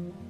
Mm-hmm.